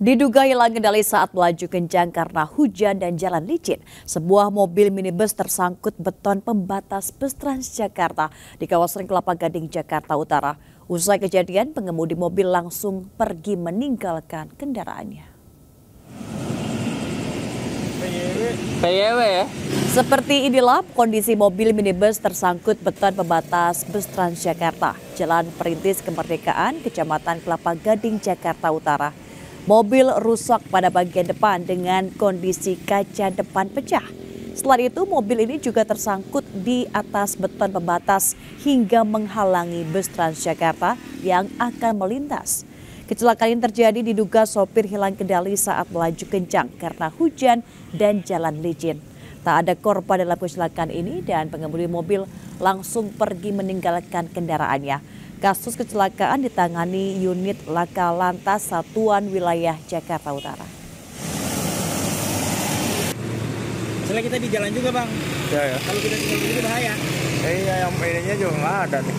Diduga hilang kendali saat melaju kencang karena hujan dan jalan licin. Sebuah mobil minibus tersangkut beton pembatas bus Transjakarta di kawasan Kelapa Gading, Jakarta Utara. Usai kejadian, pengemudi mobil langsung pergi meninggalkan kendaraannya. PYW ya? Seperti inilah kondisi mobil minibus tersangkut beton pembatas bus Transjakarta, Jalan Perintis Kemerdekaan, Kecamatan Kelapa Gading, Jakarta Utara. Mobil rusak pada bagian depan dengan kondisi kaca depan pecah. Selain itu, mobil ini juga tersangkut di atas beton pembatas hingga menghalangi bus Transjakarta yang akan melintas. Kecelakaan ini terjadi diduga sopir hilang kendali saat melaju kencang karena hujan dan jalan licin. Tak ada korban dalam kecelakaan ini dan pengemudi mobil langsung pergi meninggalkan kendaraannya. Kasus kecelakaan ditangani unit Laka Lantas Satuan Wilayah Jakarta Utara. Misalnya kita di jalan juga bang, Ya ya. kalau kita di sini bahaya. Eh, iya yang ininya juga nggak ada nih.